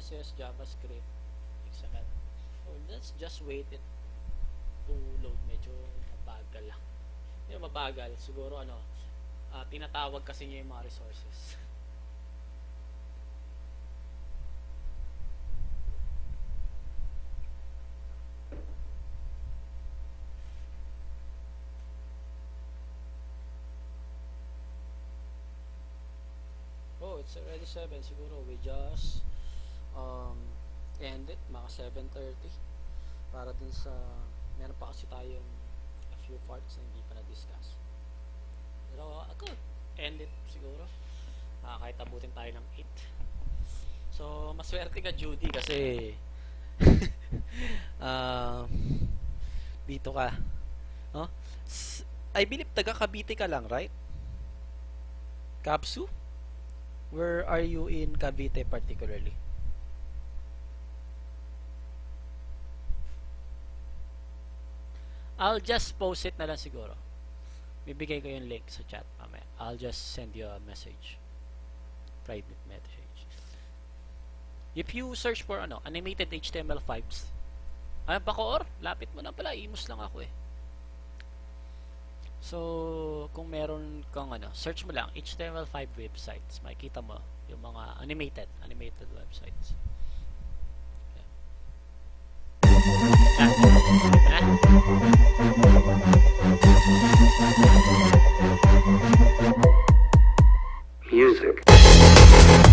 CSS, JavaScript, XML. So let's just wait it to load medyo mabagal lang. Hindi mabagal, siguro ano, uh, tinatawag kasi niya yung mga resources. Oh, it's already 7 siguro. We just um, end it mga 7.30 para dun sa meron pa kasi tayong a few parts na hindi pa na-discuss. Pero ako, end it siguro. Uh, kahit abutin tayo ng 8. So, maswerte ka Judy kasi uh, dito ka. No? I believe taga Cavite ka lang, right? Kapsu? Where are you in Cavite particularly? I'll just post it na lang siguro. Bibigay ko yung link sa chat mamaya. I'll just send you a message. Private message. If you search for ano, animated HTML5s, ay, Bacoor, lapit mo na pala. Imus lang ako eh. So, kung meron kang ano, search mo lang HTML5 websites, makikita mo yung mga animated, animated websites. Music.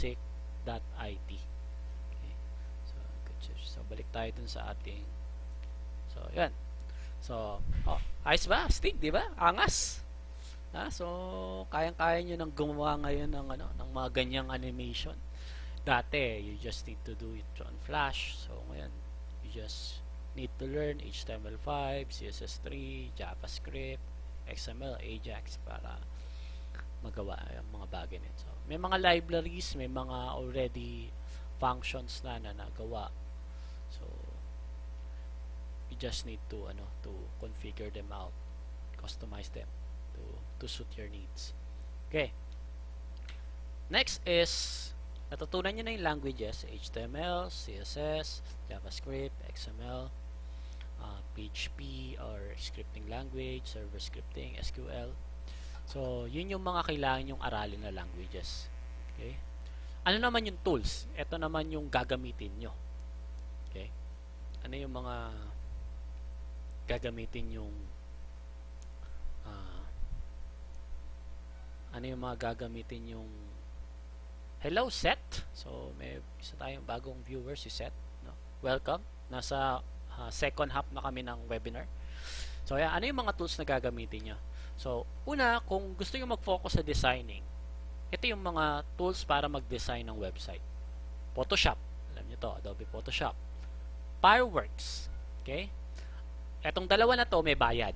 music.it okay. so, good choice. so balik tayo dun sa ating so yan so oh, ayos ba? Stig di ba? Angas. Ha? So kayang-kaya nyo nang gumawa ngayon ng ano ng mga ganyang animation. Dati you just need to do it on flash. So ngayon you just need to learn HTML5 CSS3 JavaScript XML, Ajax para magawa yung mga bagay nito. May mga libraries, may mga already functions na na nagawa. So, you just need to ano to configure them out, customize them to to suit your needs. Okay. Next is natutunan niyo na yung languages, HTML, CSS, JavaScript, XML, uh, PHP or scripting language, server scripting, SQL. So, yun yung mga kailangan yung aralin na languages. Okay? Ano naman yung tools? Ito naman yung gagamitin nyo. Okay? Ano yung mga gagamitin yung uh, ano yung mga gagamitin yung hello Seth. So may isa tayong bagong viewer si Seth, no? Welcome. Nasa uh, second half na kami ng webinar. So yeah, ano yung mga tools na gagamitin nyo? So, una, kung gusto niyo mag-focus sa designing, ito yung mga tools para mag-design ng website. Photoshop. Alam niyo to, Adobe Photoshop. Fireworks. Okay? Etong dalawa na to may bayad.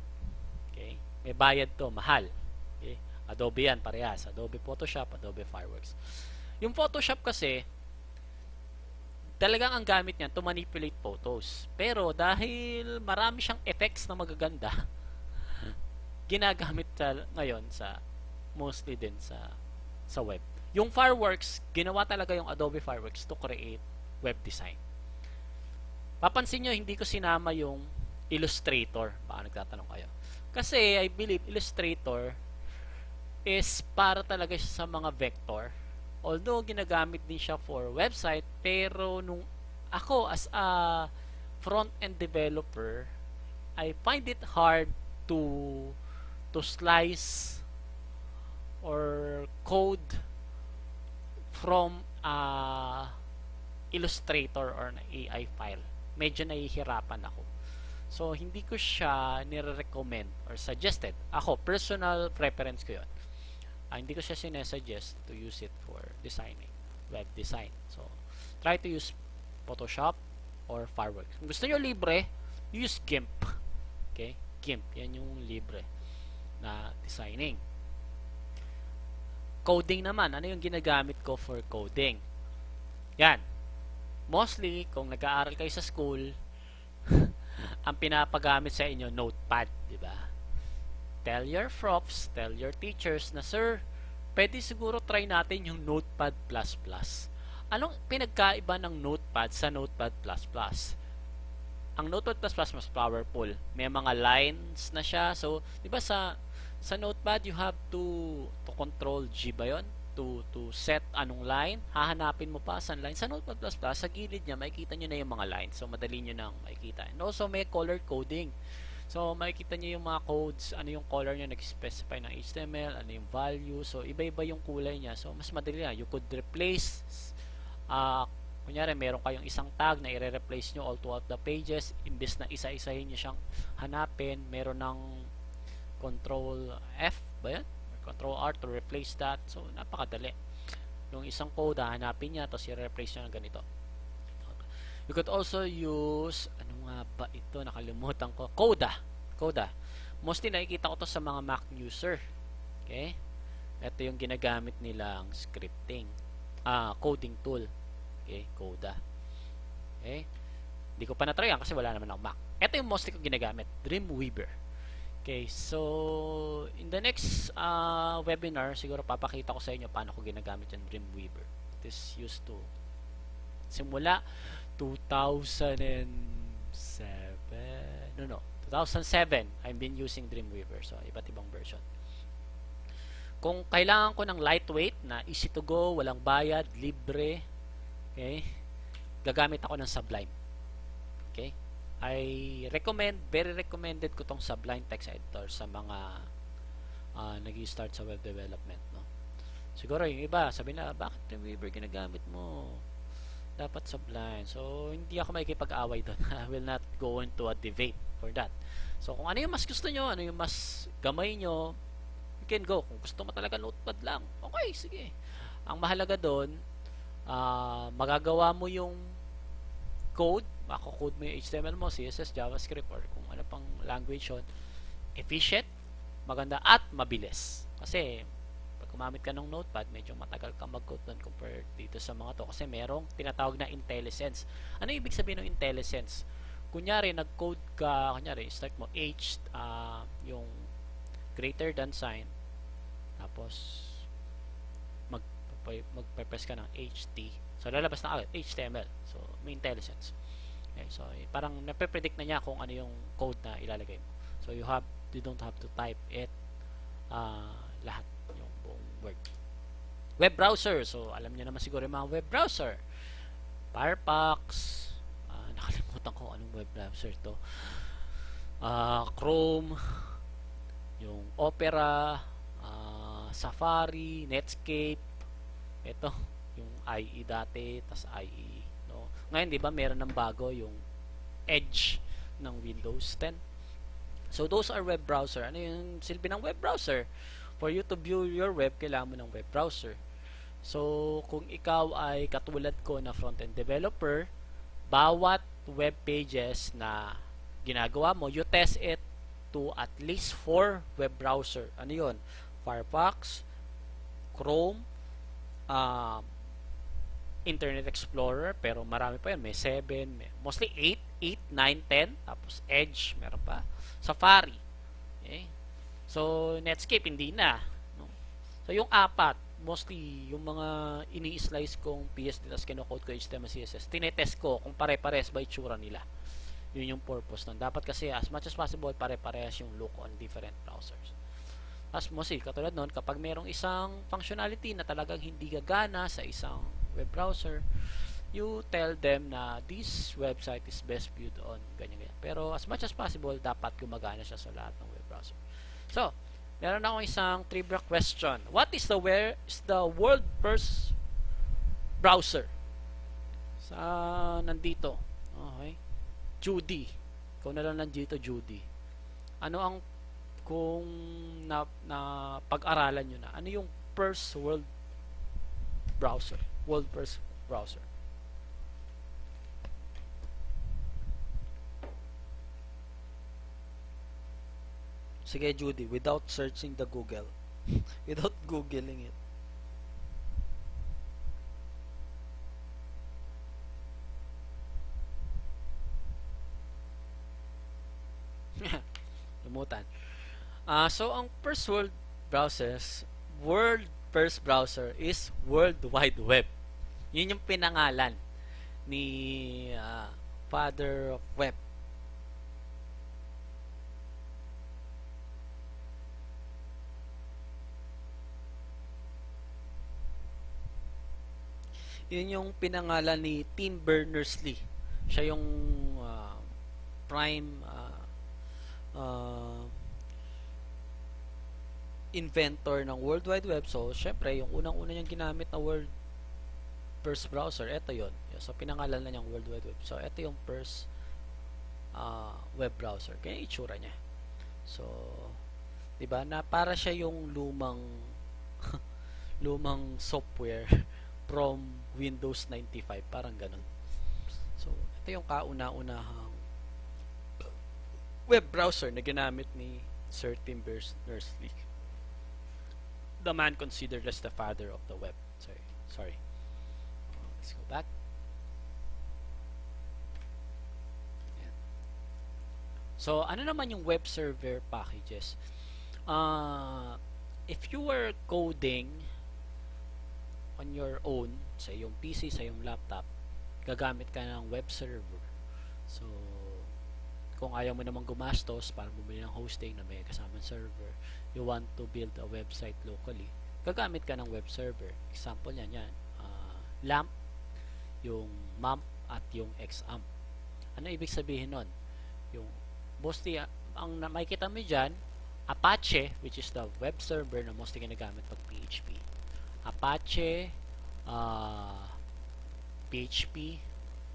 Okay? May bayad to, mahal. Okay? Adobe yan, parehas. Adobe Photoshop, Adobe Fireworks. Yung Photoshop kasi, talagang ang gamit niyan to manipulate photos. Pero dahil marami siyang effects na magaganda, ginagamit sa, ngayon sa mostly din sa sa web. Yung Fireworks, ginawa talaga yung Adobe Fireworks to create web design. Papansin nyo, hindi ko sinama yung Illustrator. Baka nagtatanong kayo. Kasi I believe Illustrator is para talaga sa mga vector although ginagamit din siya for website pero nung ako as a front-end developer I find it hard to to slice or code from a Illustrator or an AI file. Medyo nahihirapan ako. So, hindi ko siya nire-recommend or suggested. Ako, personal preference ko yon uh, hindi ko siya sinesuggest to use it for designing web design. So try to use Photoshop or Fireworks. Kung gusto nyo libre use GIMP. Okay? GIMP. Yan yung libre na designing coding naman ano yung ginagamit ko for coding yan mostly kung nag-aaral kayo sa school ang pinapagamit sa inyo notepad di ba tell your profs, tell your teachers na, Sir, pwede siguro try natin yung Notepad++. Anong pinagkaiba ng Notepad sa Notepad++? Ang Notepad++ mas powerful. May mga lines na siya. So, di ba sa sa Notepad, you have to to control G ba yun? To, to set anong line. Hahanapin mo pa sa line. Sa Notepad++, sa gilid niya, makikita nyo na yung mga lines. So, madali nyo nang makikita. And also, may color coding. So, makikita niyo yung mga codes, ano yung color niya, nag-specify ng HTML, ano yung value. So, iba-iba yung kulay niya. So, mas madali na. You could replace, uh, kunyari, meron kayong isang tag na i-replace nyo all throughout the pages. Imbes na isa-isahin nyo siyang hanapin, meron ng control F ba yan? control R to replace that. So, napakadali. Yung isang code, hanapin niya, tapos i-replace nyo ng ganito. You could also use, ano nga ba ito? Nakalimutan ko. Coda. Coda. Mostly nakikita ko to sa mga Mac user. Okay? Ito yung ginagamit nilang scripting. Ah, coding tool. Okay? Coda. Okay? Hindi ko pa na-try yan kasi wala naman ako Mac. Ito yung mostly ko ginagamit. Dreamweaver. Okay, so in the next uh, webinar, siguro papakita ko sa inyo paano ko ginagamit yung Dreamweaver. It is used to simula 2007 no no 2007 I've been using Dreamweaver so iba't ibang version kung kailangan ko ng lightweight na easy to go walang bayad libre okay gagamit ako ng Sublime I recommend very recommended ko tong Sublime text editor sa mga uh, nag-start sa web development no siguro yung iba sabi na bakit Dreamweaver ginagamit mo dapat Sublime. So, hindi ako makikipag-away doon. I will not go into a debate for that. So, kung ano yung mas gusto nyo, ano yung mas gamay nyo, you can go. Kung gusto mo talaga notepad lang, okay, sige. Ang mahalaga doon, uh, magagawa mo yung code, mako-code mo yung HTML mo, CSS, JavaScript, or kung ano pang language yun, efficient, maganda, at mabilis. Kasi, gumamit ka ng notepad, medyo matagal kang mag-code doon compared dito sa mga to. Kasi merong tinatawag na IntelliSense. Ano ibig sabihin ng IntelliSense? Kunyari, nag-code ka, kunyari, start mo H, uh, yung greater than sign, tapos mag magpe-press ka ng HT. So, lalabas na agad, HTML. So, may IntelliSense. Okay, so, eh, parang nape-predict na niya kung ano yung code na ilalagay mo. So, you have, you don't have to type it uh, lahat word. Web browser. So, alam niyo naman siguro yung mga web browser. Firefox. Uh, nakalimutan ko anong web browser to. Uh, Chrome. Yung Opera. Uh, Safari. Netscape. Ito. Yung IE dati, tas IE? Ngayon, di ba, meron ng bago yung Edge ng Windows 10. So, those are web browser. Ano yung silbi ng web browser? For you to view your web, kailangan mo ng web browser. So, kung ikaw ay katulad ko na front-end developer, bawat web pages na ginagawa mo, you test it to at least 4 web browser. Ano yun? Firefox, Chrome, um, Internet Explorer, pero marami pa yan. May 7, may, mostly 8, 8, 9, 10, tapos Edge, meron pa. Safari. Okay? So, Netscape, hindi na. No? So, yung apat, mostly, yung mga ini-slice kong PSD, tapos kinocode ko HTML, CSS, tinetest ko kung pare-pares ba itsura nila. Yun yung purpose nun. Dapat kasi, as much as possible, pare-parehas yung look on different browsers. As mostly, katulad nun, kapag merong isang functionality na talagang hindi gagana sa isang web browser, you tell them na this website is best viewed on ganyan ganyan. Pero as much as possible, dapat gumagana siya sa lahat ng web browser. So, meron akong isang trivia question. What is the where is the world first browser? Sa nandito. Okay. Judy. Ikaw na lang nandito, Judy. Ano ang kung na, na pag-aralan nyo na, ano yung first world browser? World first browser. Sige, Judy, without searching the Google. without Googling it. Lumutan. Uh, so, ang first world browsers, world first browser is World Wide Web. Yun yung pinangalan ni uh, Father of Web. Yun yung pinangalan ni Tim Berners-Lee. Siya yung uh, prime uh, uh, inventor ng World Wide Web. So, syempre, yung unang-una niyang ginamit na World first browser, ito yon. So, pinangalan na niyang World Wide Web. So, ito yung first uh, web browser. Kaya itsura niya. So, 'di ba? Na para siya yung lumang lumang software from Windows 95, parang ganun. So, ito yung kauna-unahang web browser na ginamit ni Sir Tim Berners-Lee the man considered as the father of the web. Sorry. Sorry. Uh, let's go back. Ayan. So, ano naman yung web server packages? Uh, if you were coding on your own, sa iyong PC, sa iyong laptop, gagamit ka ng web server. So, kung ayaw mo namang gumastos para bumili ng hosting na may kasamang server, you want to build a website locally, gagamit ka ng web server. Example niyan yan. Uh, LAMP, yung MAMP at yung XAMP. Ano ibig sabihin nun? Mostly, ang na, makikita mo dyan, Apache, which is the web server na mostly ginagamit pag PHP. Apache, uh, PHP,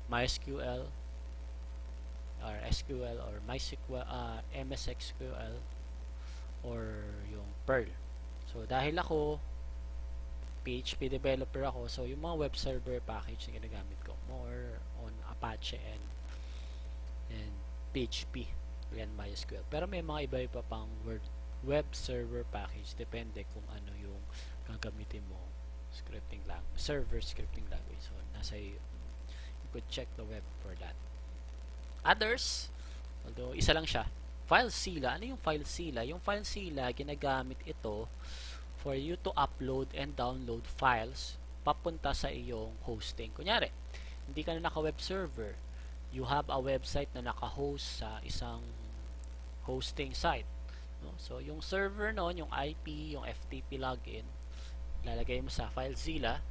MySQL, or SQL, or MySQL, uh, MS SQL, or yung Perl. So, dahil ako PHP developer ako, so yung mga web server package na ginagamit ko, more on Apache and and PHP and MySQL. Pero may mga iba-iba pang word, web server package, depende kung ano yung gagamitin mo scripting language, server scripting language. So, nasa you could check the web for that. Others, although isa lang siya, FileZilla. Ano yung FileZilla? Yung FileZilla, ginagamit ito for you to upload and download files papunta sa iyong hosting. Kunyari, hindi ka na naka-web server. You have a website na naka-host sa isang hosting site. No? So, yung server noon, yung IP, yung FTP login, lalagay mo sa FileZilla.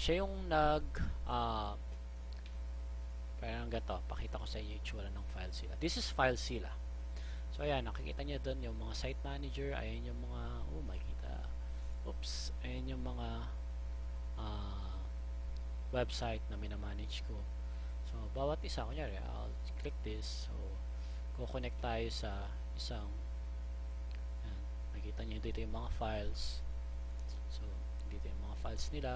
Siya yung nag uh, parang gato, pakita ko sa inyo itsura ng FileZilla. This is FileZilla. So ayan, nakikita niyo doon yung mga site manager, ayan yung mga oh makikita. Oops, ayan yung mga uh, website na minamanage ko. So, bawat isa, kunyari, I'll click this. So, kukonect tayo sa isang yan, nakita nyo dito yung mga files. So, dito yung mga files nila.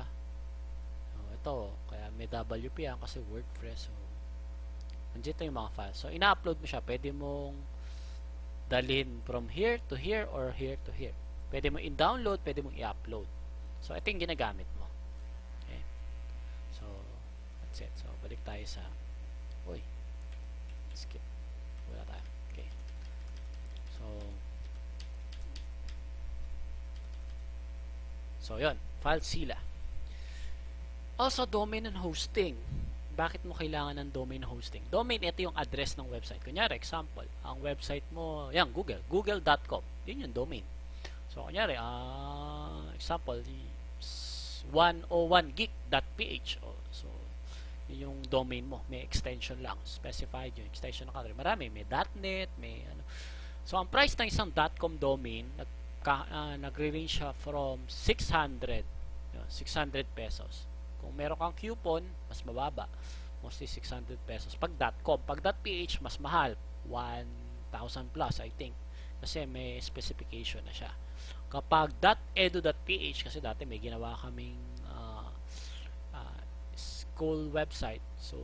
So, ito, kaya may WP yan kasi WordPress. So, nandito yung mga files. So, ina-upload mo siya. Pwede mong dalhin from here to here or here to here. Pwede mo in-download, pwede mong i-upload. So, ito yung ginagamit mo. Okay. So, that's it. So, balik tayo sa uy, skip. Wala tayo. Okay. So, so yun. FileZilla. Also, domain and hosting. Bakit mo kailangan ng domain hosting? Domain, ito yung address ng website. Kunyari, example, ang website mo, yan, Google. Google.com. Yun yung domain. So, kunyari, uh, example, 101geek.ph. Oh, so, yun yung domain mo. May extension lang. Specified yung extension ng country. Marami. May .net, may ano. So, ang price ng isang .com domain, nag, uh, nagre-range siya from 600 600 pesos. Kung meron kang coupon, mas mababa. Mostly 600 pesos. Pag .com, pag .ph, mas mahal. 1,000 plus, I think. Kasi may specification na siya. Kapag .edu.ph, kasi dati may ginawa kaming uh, uh, school website. So,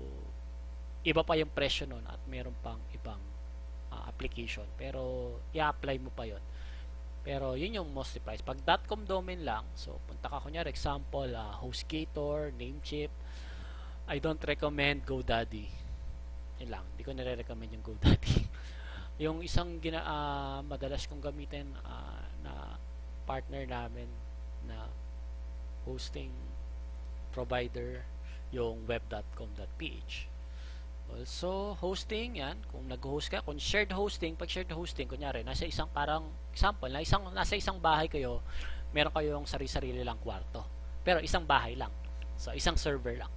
iba pa yung presyo nun at meron pang ibang uh, application. Pero, i-apply mo pa yon pero yun yung mostly price. Pag .com domain lang, so punta ka kunyari example, uh, HostGator, Namecheap. I don't recommend GoDaddy. Yun lang, hindi ko nire-recommend yung GoDaddy. yung isang gina, uh, madalas kong gamitin uh, na partner namin na hosting provider yung web.com.ph Also, hosting yan. Kung nag-host ka, kung shared hosting, pag shared hosting, kunyari, nasa isang parang, example, na isang, nasa isang bahay kayo, meron kayong sarili-sarili lang kwarto. Pero isang bahay lang. So, isang server lang.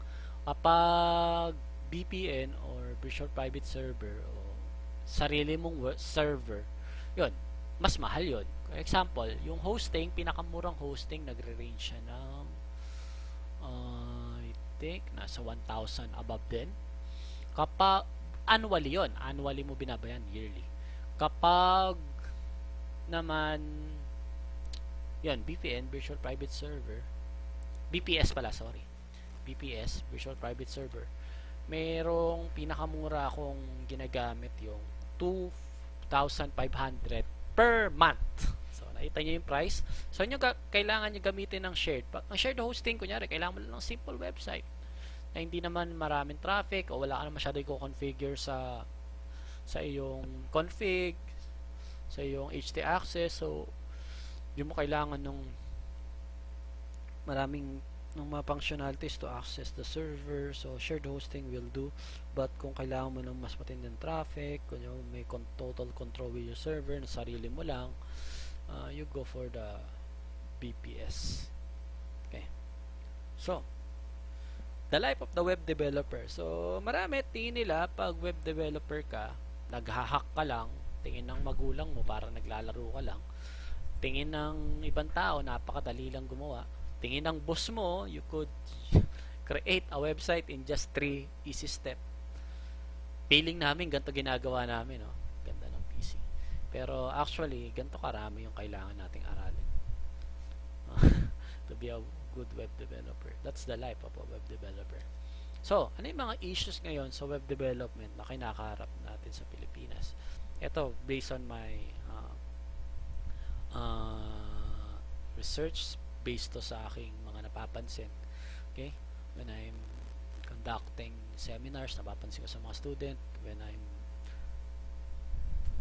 Kapag VPN or virtual private server o sarili mong server, yun, mas mahal yun. For example, yung hosting, pinakamurang hosting, nagre-range siya ng uh, I think, nasa 1,000 above din Kapag annually yon annually mo binabayan, yearly. Kapag naman yan, VPN, Virtual Private Server, BPS pala, sorry. BPS, Virtual Private Server. Merong pinakamura akong ginagamit yung 2,500 per month. So, nakita nyo yung price. So, nyo kailangan nyo gamitin ng shared. Ang shared hosting, kunyari, kailangan mo lang ng simple website na hindi naman maraming traffic o wala ka na masyado i-configure sa sa iyong config sa iyong HT access. So hindi mo kailangan nung maraming ng mga functionalities to access the server. So shared hosting will do. But kung kailangan mo ng mas matinding traffic kung may con total control with your server na sarili mo lang uh, you go for the BPS okay. So the life of the web developer. So, marami tingin nila pag web developer ka, naghahack ka lang, tingin ng magulang mo para naglalaro ka lang. Tingin ng ibang tao, napakadali lang gumawa. Tingin ng boss mo, you could create a website in just three easy step. Feeling namin, ganito ginagawa namin, no? Ganda ng PC. Pero actually, ganito karami yung kailangan nating aralin. to be a good web developer. That's the life of a web developer. So, ano yung mga issues ngayon sa web development na kinakaharap natin sa Pilipinas? Ito, based on my uh, uh, research, based to sa aking mga napapansin. Okay? When I'm conducting seminars, napapansin ko sa mga student, when I'm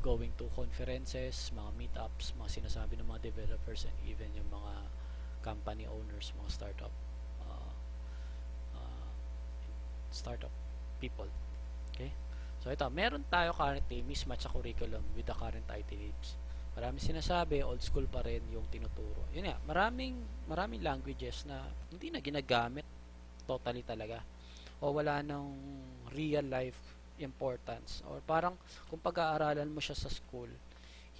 going to conferences, mga meetups, mga sinasabi ng mga developers and even yung mga company owners, mga startup uh, uh, startup people. Okay? So ito, meron tayo currently mismatch sa curriculum with the current IT needs. Marami sinasabi, old school pa rin yung tinuturo. Yun nga, maraming, maraming languages na hindi na ginagamit totally talaga. O wala nang real life importance. Or parang kung pag-aaralan mo siya sa school,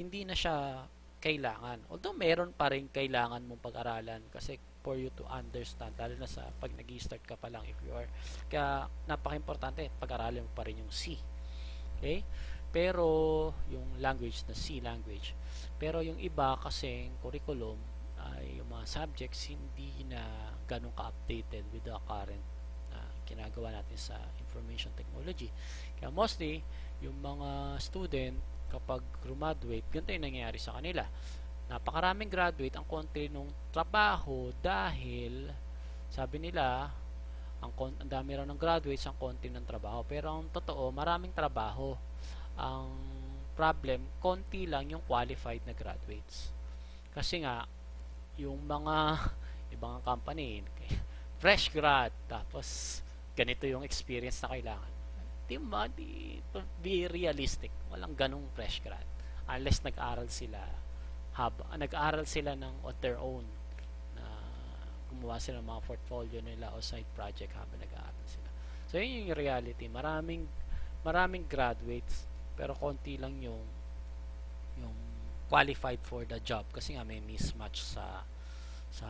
hindi na siya kailangan. Although meron pa rin kailangan mong pag-aralan kasi for you to understand lalo na sa pag nag start ka pa lang if you are. Kaya napaka-importante pag-aralin mo pa rin yung C. Okay? Pero yung language na C language. Pero yung iba kasing curriculum ay yung mga subjects hindi na ganun ka-updated with the current uh, ginagawa natin sa information technology. Kaya mostly yung mga student kapag graduate ganito yung nangyayari sa kanila. Napakaraming graduate ang konti nung trabaho dahil sabi nila ang, ang dami raw ng graduates ang konti ng trabaho. Pero ang totoo maraming trabaho. Ang problem konti lang yung qualified na graduates. Kasi nga yung mga ibang company fresh grad tapos ganito yung experience na kailangan di ba di, be realistic walang ganong fresh grad unless nag-aral sila hab nag-aral sila ng on their own na gumawa sila ng mga portfolio nila o side project habang nag-aaral sila. So yun yung reality. Maraming maraming graduates pero konti lang yung yung qualified for the job kasi nga may mismatch sa sa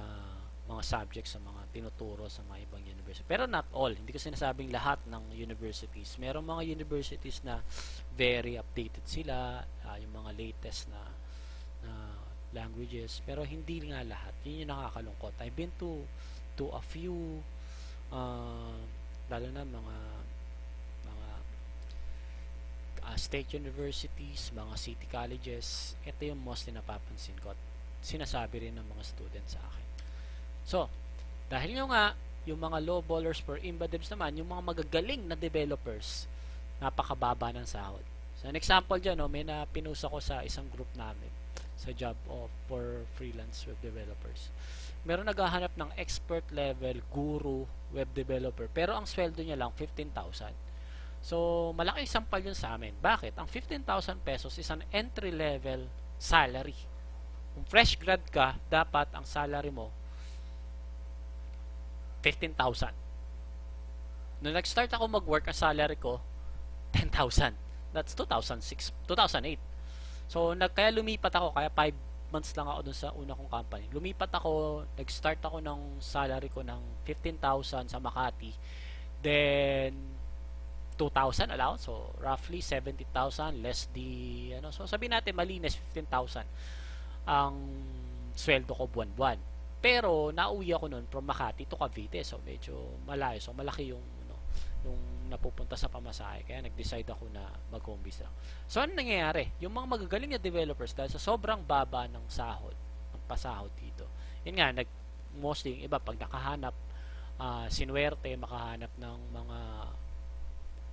mga subjects sa mga tinuturo sa mga ibang university. Pero not all. Hindi ko sinasabing lahat ng universities. Merong mga universities na very updated sila, uh, yung mga latest na na languages pero hindi nga lahat yun yung nakakalungkot I've been to to a few uh, lalo na mga mga uh, state universities mga city colleges ito yung mostly napapansin ko at sinasabi rin ng mga students sa akin so dahil nyo nga yung mga low ballers for imbadebs naman yung mga magagaling na developers napakababa ng sahod so an example dyan no, may na ko sa isang group namin sa job of for freelance web developers. Meron naghahanap ng expert level guru web developer pero ang sweldo niya lang 15,000. So, malaking sampal yun sa amin. Bakit? Ang 15,000 pesos is an entry level salary. Kung fresh grad ka, dapat ang salary mo 15,000. Nung nag-start ako mag-work, ang salary ko 10,000. That's 2006, 2008. So, nag, kaya lumipat ako, kaya 5 months lang ako dun sa una kong company. Lumipat ako, nag-start ako ng salary ko ng 15,000 sa Makati. Then, 2,000 allowance. So, roughly 70,000 less the, ano, so sabi natin malinis 15,000 ang sweldo ko buwan-buwan. Pero, nauwi ako nun from Makati to Cavite. So, medyo malayo. So, malaki yung, ano, yung napupunta sa pamasahe. Kaya nag-decide ako na mag-home base lang. So, ano nangyayari? Yung mga magagaling na developers dahil sa sobrang baba ng sahod, ng pasahod dito. Yun nga, nag, mostly yung iba, pag nakahanap, uh, sinuwerte, makahanap ng mga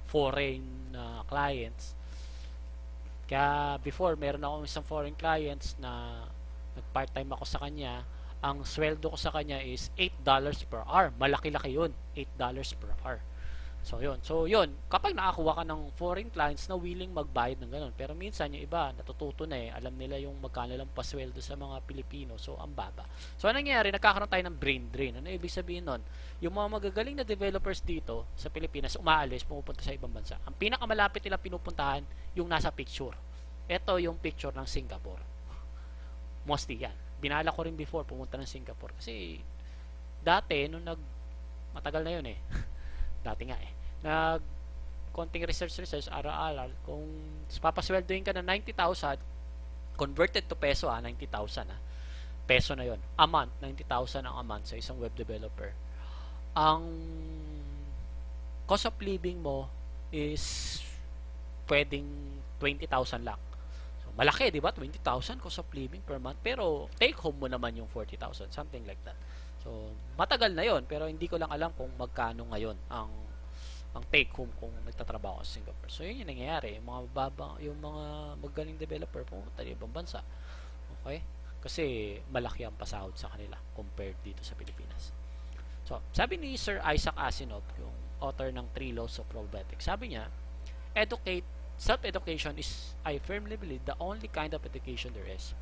foreign uh, clients. Kaya before, meron ako isang foreign clients na nag-part-time ako sa kanya. Ang sweldo ko sa kanya is $8 per hour. Malaki-laki yun. $8 per hour. So, yun. So, yun. Kapag nakakuha ka ng foreign clients na willing magbayad ng ganun. Pero minsan, yung iba, natututo na eh. Alam nila yung magkano lang pasweldo sa mga Pilipino. So, ang baba. So, ano nangyayari? Nagkakaroon tayo ng brain drain. Ano ibig sabihin nun? Yung mga magagaling na developers dito sa Pilipinas, umaalis, pumupunta sa ibang bansa. Ang pinakamalapit nila pinupuntahan, yung nasa picture. Ito yung picture ng Singapore. Mostly yan. Binala ko rin before pumunta ng Singapore. Kasi, dati, nung nag, matagal na yun eh. dati nga eh. Nag konting research research aral-aral. Kung papasweldoin ka ng 90,000 converted to peso ah 90,000 ah. Peso na yon a month 90,000 ang a month sa isang web developer. Ang cost of living mo is pwedeng 20,000 lang malaki di ba 20,000 cost of living per month pero take home mo naman yung 40,000 something like that So, matagal na yon pero hindi ko lang alam kung magkano ngayon ang ang take home kung nagtatrabaho sa Singapore. So, yun yung nangyayari. Yung mga baba, yung mga magaling developer pumunta sa ibang bansa. Okay? Kasi malaki ang pasahod sa kanila compared dito sa Pilipinas. So, sabi ni Sir Isaac Asimov, yung author ng Three Laws of Robotics, sabi niya, educate, self-education is, I firmly believe, the only kind of education there is.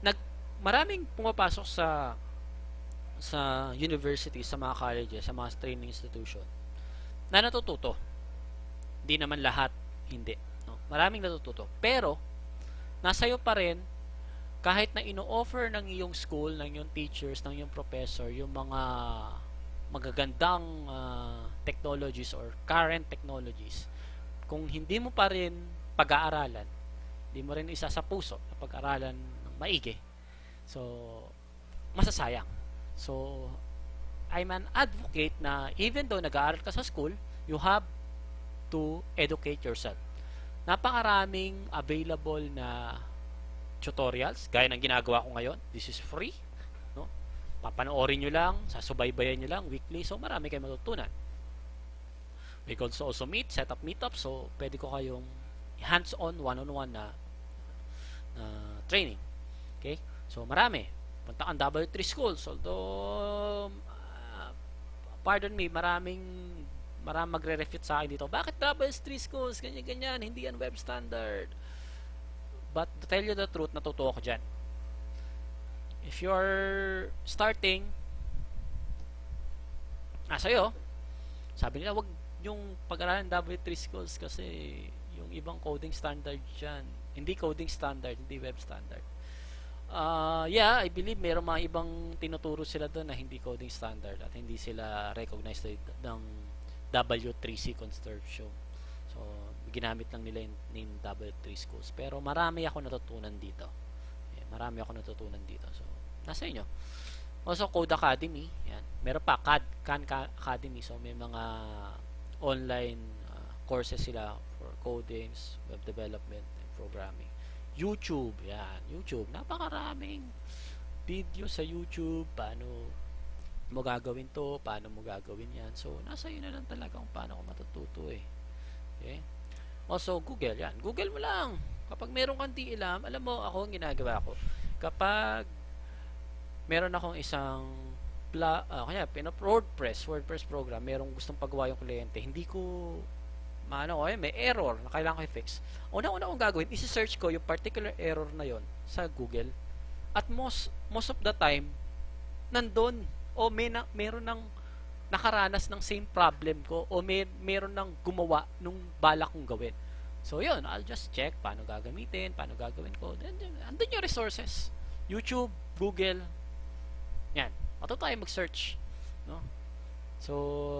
Nag maraming pumapasok sa sa university, sa mga colleges, sa mga training institution na natututo. Hindi naman lahat hindi. No? Maraming natututo. Pero, nasa iyo pa rin kahit na ino-offer ng iyong school, ng iyong teachers, ng iyong professor, yung mga magagandang uh, technologies or current technologies, kung hindi mo pa rin pag-aaralan, hindi mo rin isa sa puso na pag-aralan ng maigi, so, masasayang. So, I'm an advocate na even though nag-aaral ka sa school, you have to educate yourself. Napakaraming available na tutorials, gaya ng ginagawa ko ngayon. This is free. No? Papanoorin nyo lang, sasubaybayan nyo lang weekly, so marami kayong matutunan. We can also meet, set up meetup, so pwede ko kayong hands-on, one-on-one na, na training. Okay? So marami. Punta kang W3 schools, although uh, pardon me, maraming maraming magre-refute sa akin dito. Bakit double three schools? Ganyan-ganyan. Hindi yan web standard. But to tell you the truth, natutuwa ko dyan. If you're starting, ah, sa'yo, sabi nila, wag yung pag-aralan W3 schools kasi yung ibang coding standard dyan. Hindi coding standard, hindi web standard. Uh, yeah, I believe meron mga ibang tinuturo sila doon na hindi coding standard at hindi sila recognized ng W3C Consortium. So, ginamit lang nila yung name W3 schools. Pero marami ako natutunan dito. Yeah, marami ako natutunan dito. So, nasa inyo. Also, Code Academy. Yan. Meron pa, CAD, Khan Academy. So, may mga online uh, courses sila for codings, web development, and programming. YouTube, yan. YouTube, napakaraming video sa YouTube, paano mo gagawin to, paano mo gagawin yan. So, nasa iyo na lang talaga kung paano ko matututo eh. Okay? Also, Google, yan. Google mo lang. Kapag meron kang di alam, alam mo, ako ang ginagawa ko. Kapag meron akong isang pla, uh, kanya, pinap WordPress, WordPress program, merong gustong pagawa yung kliyente, hindi ko maano ko, may error na kailangan ko i-fix. Una-una kong gagawin, isi-search ko yung particular error na yon sa Google. At most most of the time, nandun o may na, meron ng nakaranas ng same problem ko o may meron ng gumawa nung bala kong gawin. So yun, I'll just check paano gagamitin, paano gagawin ko. Then andun yung resources. YouTube, Google. Yan. Matuto tayo mag-search. No? So,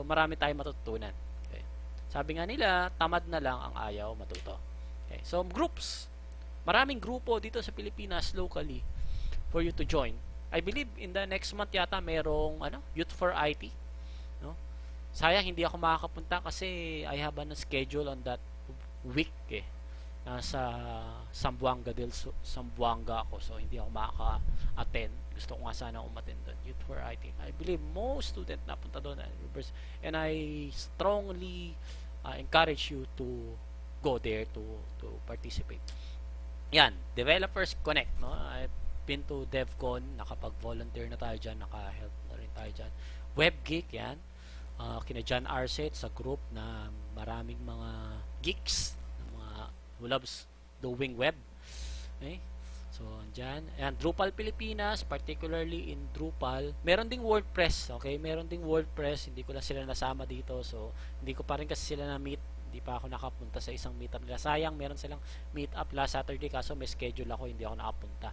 marami tayong matutunan. Okay. Sabi nga nila, tamad na lang ang ayaw matuto. Okay. So, groups. Maraming grupo dito sa Pilipinas locally for you to join I believe in the next month yata merong ano, Youth for IT. No? Sayang hindi ako makakapunta kasi I have a schedule on that week eh. Nasa Sambuanga del Sambuanga ako so hindi ako makaka-attend. Gusto ko nga sana umattend doon. Youth for IT. I believe most student na punta doon and I strongly uh, encourage you to go there to to participate. Yan, Developers Connect, no? I been to DevCon, nakapag-volunteer na tayo dyan, naka-help na rin tayo dyan. WebGeek, yan. Uh, kina John Arset sa group na maraming mga geeks, who loves doing web. Okay? So, andyan. And Drupal Pilipinas, particularly in Drupal. Meron ding WordPress, okay? Meron ding WordPress. Hindi ko lang sila nasama dito. So, hindi ko pa rin kasi sila na-meet. Hindi pa ako nakapunta sa isang meetup nila. Sayang, meron silang meetup last Saturday kaso may schedule ako, hindi ako nakapunta.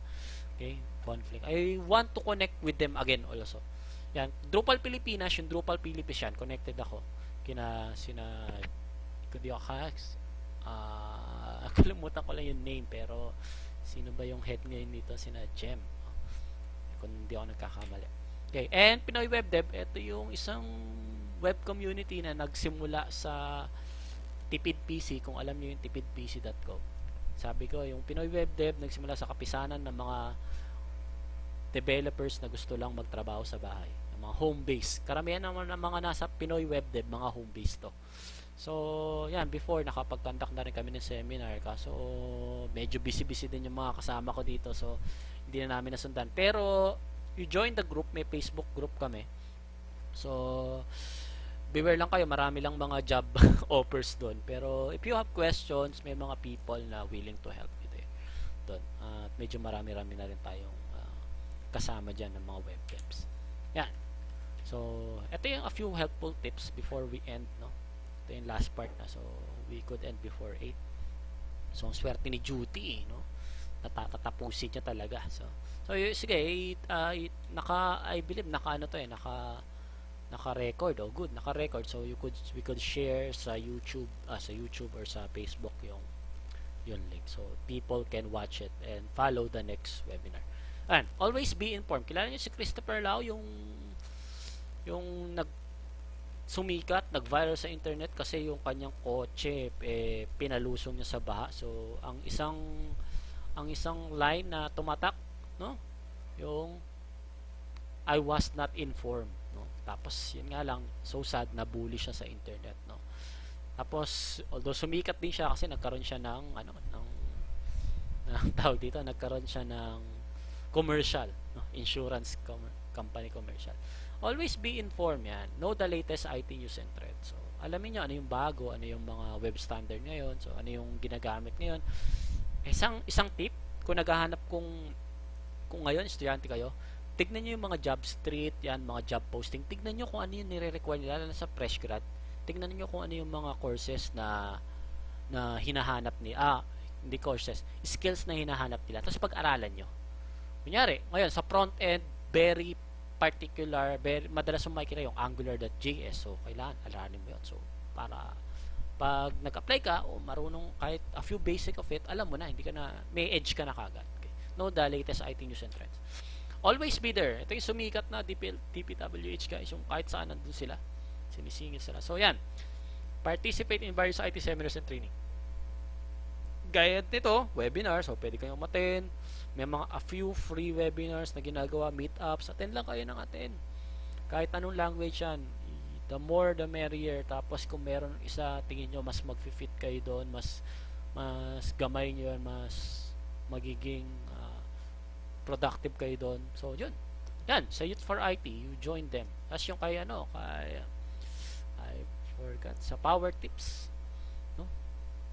Okay? Conflict. I want to connect with them again also. Yan. Drupal Pilipinas, yung Drupal Philippines yan. Connected ako. Kina, sina, kundi ako. Uh, kalimutan ko lang yung name, pero sino ba yung head ngayon dito? Sina Jem. Kung hindi ako nagkakamali. Okay. And Pinoy Web Dev, ito yung isang web community na nagsimula sa Tipid PC, kung alam niyo yung tipidpc.com sabi ko, yung Pinoy Web Dev nagsimula sa kapisanan ng mga developers na gusto lang magtrabaho sa bahay. Mga home base. Karamihan naman ng mga nasa Pinoy Web Dev, mga home base to. So, yan, before nakapag-conduct na rin kami ng seminar. Kaso, medyo busy-busy din yung mga kasama ko dito. So, hindi na namin nasundan. Pero, you join the group, may Facebook group kami. So, beware lang kayo, marami lang mga job offers doon. Pero if you have questions, may mga people na willing to help you there. Doon. At uh, medyo marami-rami na rin tayong uh, kasama diyan ng mga web devs. Yan. So, ito yung a few helpful tips before we end, no? Ito yung last part na. So, we could end before 8. So, ang swerte ni Judy, no? natatapusin niya talaga. So, so y- sige, uh, naka, I believe, naka ano to eh, naka, naka-record. Oh, good, naka-record. So, you could, we could share sa YouTube, uh, sa YouTube or sa Facebook yung, yung link. So, people can watch it and follow the next webinar. And, always be informed. Kilala niyo si Christopher Lau, yung, yung nag, sumikat, nag-viral sa internet kasi yung kanyang kotse eh, pinalusong niya sa baha. So, ang isang ang isang line na tumatak, no? Yung I was not informed, no? Tapos yun nga lang, so sad na bully siya sa internet, no? Tapos although sumikat din siya kasi nagkaroon siya ng ano, ng ng tawag dito, nagkaroon siya ng commercial, no? Insurance com- company commercial always be informed yan. Know the latest IT news and trends. So, alamin nyo ano yung bago, ano yung mga web standard ngayon, so ano yung ginagamit ngayon. Isang isang tip, kung naghahanap kung kung ngayon estudyante kayo, tignan niyo yung mga job street, yan, mga job posting. Tignan niyo kung ano yung nire-require nila lalo sa fresh grad. Tignan niyo kung ano yung mga courses na na hinahanap ni ah, hindi courses, skills na hinahanap nila. Tapos pag-aralan nyo. Kunyari, ngayon, sa front end, very particular, very, madalas mo makikita yung angular.js. So, kailangan alanin mo yun. So, para pag nag-apply ka o marunong kahit a few basic of it, alam mo na, hindi ka na, may edge ka na kagad. Okay. Know the latest IT news and trends. Always be there. Ito yung sumikat na DPL, DPWH guys, yung kahit saan nandun sila. Sinisingil sila. So, yan. Participate in various IT seminars and training. Gaya nito, webinar. So, pwede kayong matin may mga a few free webinars na ginagawa, meetups, attend lang kayo ng attend. Kahit anong language yan, the more the merrier. Tapos kung meron isa, tingin nyo mas mag-fit kayo doon, mas mas gamay nyo yan, mas magiging uh, productive kayo doon. So, yun. Yan, sa Youth for IT, you join them. Tapos yung kay ano, kay I forgot, sa Power Tips. No?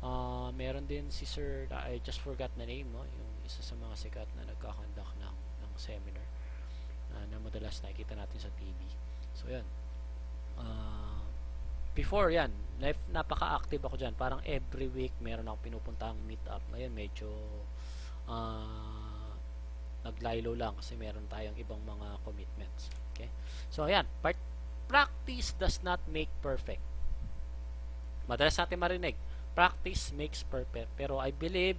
Uh, meron din si Sir, I just forgot the name, no? Yung isa sa mga sikat na nagkakandak ng, ng seminar uh, na madalas nakikita natin sa TV. So, yan. Uh, before yan, napaka-active ako dyan. Parang every week meron akong pinupuntahang meet-up. Ngayon, medyo uh, naglaylo lang kasi meron tayong ibang mga commitments. Okay? So, ayan. Part, practice does not make perfect. Madalas natin marinig. Practice makes perfect. Pero I believe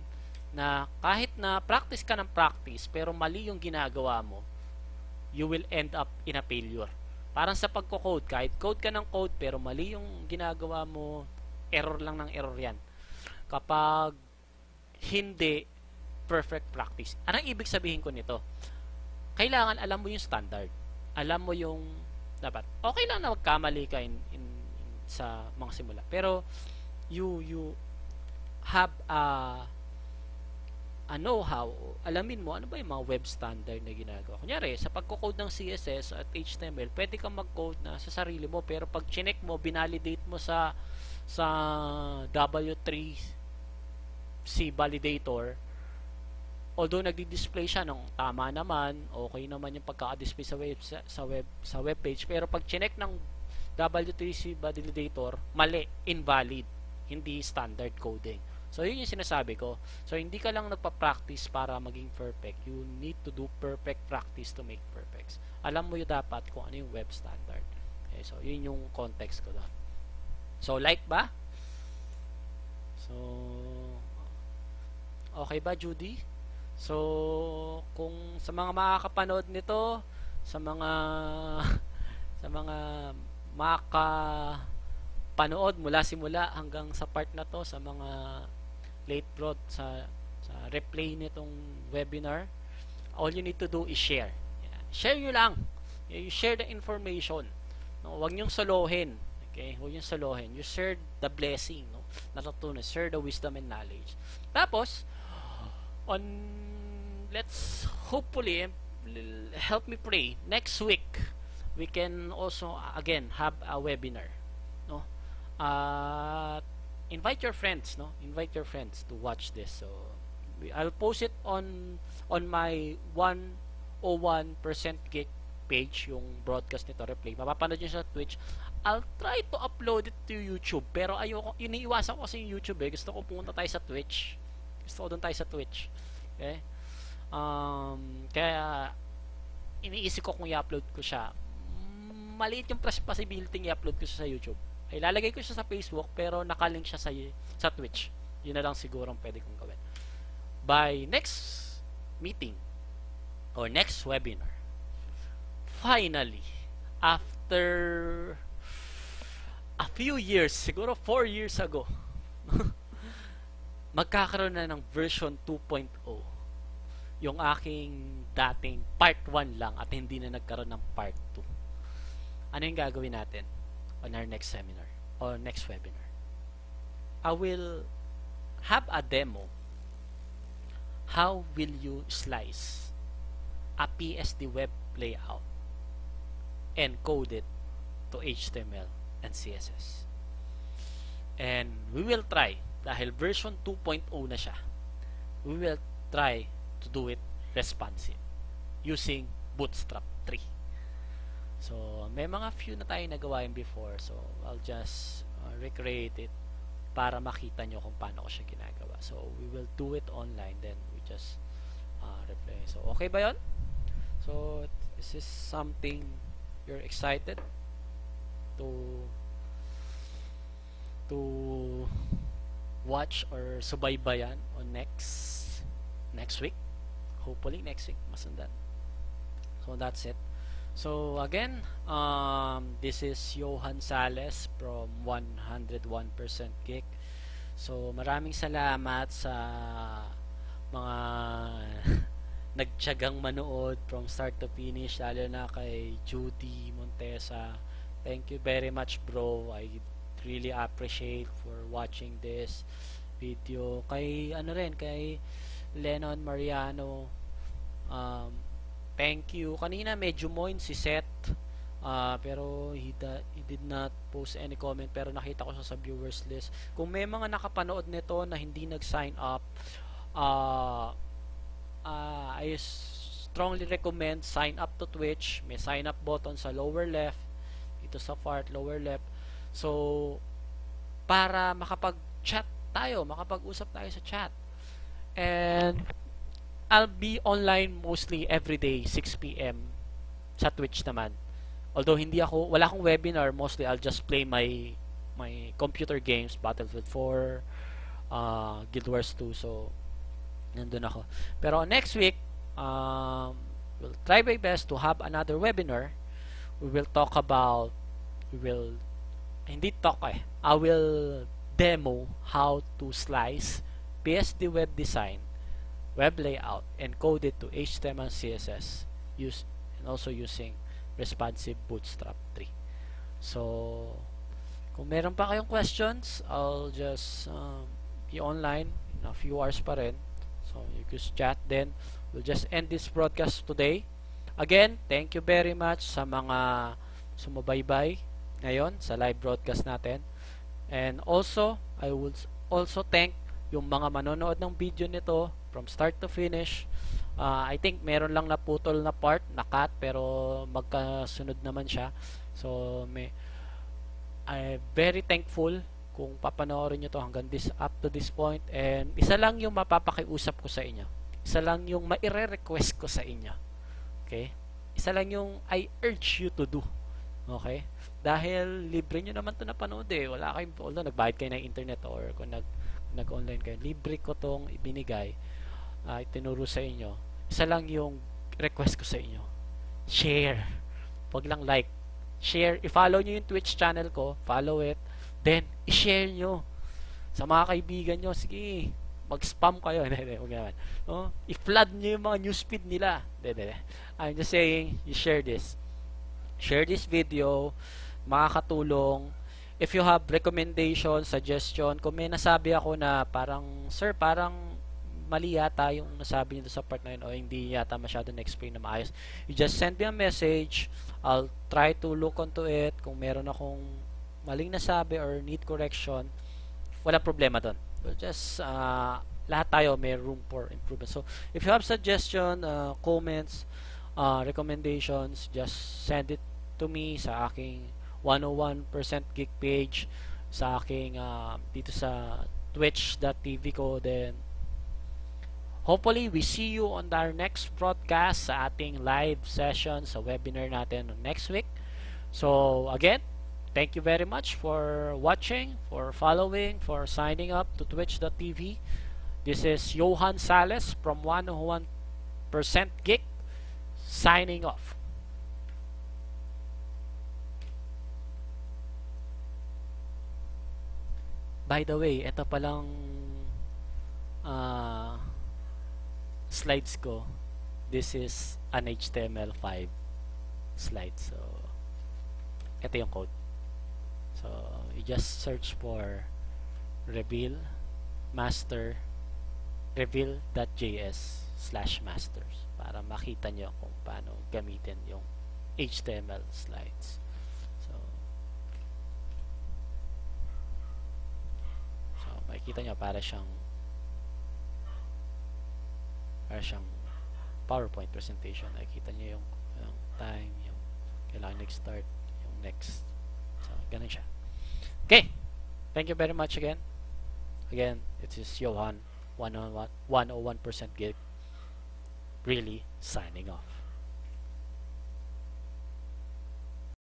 na kahit na practice ka ng practice pero mali yung ginagawa mo, you will end up in a failure. Parang sa pagko-code, kahit code ka ng code pero mali yung ginagawa mo, error lang ng error yan. Kapag hindi perfect practice. Anong ibig sabihin ko nito? Kailangan alam mo yung standard. Alam mo yung dapat. Okay lang na magkamali ka in, in, in sa mga simula. Pero you you have a a know-how, alamin mo ano ba yung mga web standard na ginagawa. Kunyari, sa pagko-code ng CSS at HTML, pwede kang mag-code na sa sarili mo, pero pag chinek mo, binalidate mo sa sa W3C validator, although nagdi-display siya ng tama naman, okay naman yung pagka-display sa web sa, sa web sa web page, pero pag chinek ng W3C validator, mali, invalid, hindi standard coding. So, yun yung sinasabi ko. So, hindi ka lang nagpa-practice para maging perfect. You need to do perfect practice to make perfect. Alam mo yung dapat kung ano yung web standard. Okay, so, yun yung context ko doon. So, like ba? So, okay ba, Judy? So, kung sa mga makakapanood nito, sa mga sa mga maka panood mula simula hanggang sa part na to sa mga late broad sa sa replay nitong webinar all you need to do is share. Share nyo lang. You share the information. No wag niyo solohin okay? Huwag niyo solohin you share the blessing no? Natutunan. Share the wisdom and knowledge. Tapos on let's hopefully help me pray. Next week we can also again have a webinar. No? At invite your friends no invite your friends to watch this so I'll post it on on my 101% geek page yung broadcast nito replay mapapanood nyo sa Twitch I'll try to upload it to YouTube pero ayoko iniiwasan ko kasi yung YouTube eh gusto ko pumunta tayo sa Twitch gusto ko doon tayo sa Twitch Okay? Um, kaya, iniisip ko kung i-upload ko siya. Maliit yung possibility i-upload ko siya sa YouTube. Ay, lalagay ko siya sa Facebook, pero nakalink siya sa, sa Twitch. Yun na lang siguro ang pwede kong gawin. By next meeting, or next webinar, finally, after a few years, siguro 4 years ago, magkakaroon na ng version 2.0 yung aking dating part 1 lang at hindi na nagkaroon ng part 2. Ano yung gagawin natin on our next seminar or next webinar? I will have a demo how will you slice a PSD web layout and code it to HTML and CSS. And we will try, dahil version 2.0 na siya, we will try to do it responsive using Bootstrap 3. So, may mga few na tayo nagawa yun before. So, I'll just uh, recreate it para makita nyo kung paano ko siya ginagawa. So, we will do it online then we just uh, replay. So, okay ba yon? So, is this something you're excited to to watch or subaybayan on next next week hopefully next week masundan so that's it so again um, this is Johan Sales from 101% Geek. So maraming salamat sa mga nagtyagang manood from start to finish lalo na kay Judy Montesa. Thank you very much bro. I really appreciate for watching this video. Kay ano rin kay Lennon Mariano um, thank you. Kanina medyo moin si Seth uh, pero he, da, he did not post any comment pero nakita ko siya sa viewers list. Kung may mga nakapanood nito na hindi nag-sign up uh, uh, I strongly recommend sign up to Twitch. May sign up button sa lower left ito sa far lower left. So para makapag-chat tayo makapag-usap tayo sa chat. And I'll be online mostly every day 6 p.m. sa Twitch naman. Although hindi ako wala akong webinar, mostly I'll just play my my computer games, Battlefield 4, uh, Guild Wars 2. So nandun ako. Pero next week, um, we'll try my best to have another webinar. We will talk about we will hindi talk eh. I will demo how to slice PSD web design, web layout, and code it to HTML CSS use and also using responsive bootstrap 3. So, kung meron pa kayong questions, I'll just um, be online in a few hours pa rin. So, you can chat then. We'll just end this broadcast today. Again, thank you very much sa mga sumubaybay ngayon sa live broadcast natin. And also, I would also thank yung mga manonood ng video nito from start to finish. Uh, I think meron lang naputol na part na cut pero magkasunod naman siya. So may I'm very thankful kung papanoorin nyo to hanggang this up to this point. And isa lang yung mapapakiusap ko sa inyo. Isa lang yung maire-request ko sa inyo. Okay? Isa lang yung I urge you to do. Okay? Dahil libre nyo naman to napanood eh. Wala kayong although nagbayad kayo ng internet or kung nag nag-online kayo, libre ko tong ibinigay, uh, itinuro sa inyo. Isa lang yung request ko sa inyo. Share. Huwag lang like. Share. I-follow nyo yung Twitch channel ko. Follow it. Then, i-share nyo. Sa mga kaibigan nyo. Sige, mag-spam kayo. Hindi, hindi. No? I-flood nyo yung mga newsfeed nila. Hindi, hindi. I'm just saying, you share this. Share this video. Makakatulong if you have recommendation, suggestion, kung may nasabi ako na parang, sir, parang mali yata yung nasabi nito sa part na yun o hindi yata masyado na-explain na maayos, you just send me a message, I'll try to look onto it, kung meron akong maling nasabi or need correction, wala problema doon. We'll just, uh, lahat tayo may room for improvement. So, if you have suggestion, uh, comments, uh, recommendations, just send it to me sa aking 101% Geek page sa aking uh, dito sa twitch.tv ko then hopefully we see you on our next broadcast sa ating live session sa webinar natin next week. So again, thank you very much for watching, for following, for signing up to twitch.tv. This is Johan Sales from 101% Geek signing off. By the way, ito palang uh, slides ko. This is an HTML5 slide. So, ito yung code. So, you just search for reveal master reveal.js slash masters para makita nyo kung paano gamitin yung HTML slides. So, so makikita nyo para siyang para siyang PowerPoint presentation. Nakikita nyo yung, yung time, yung kailangan nag-start, yung next. So, ganun siya. Okay. Thank you very much again. Again, it is Johan, 101% Geek, really signing off.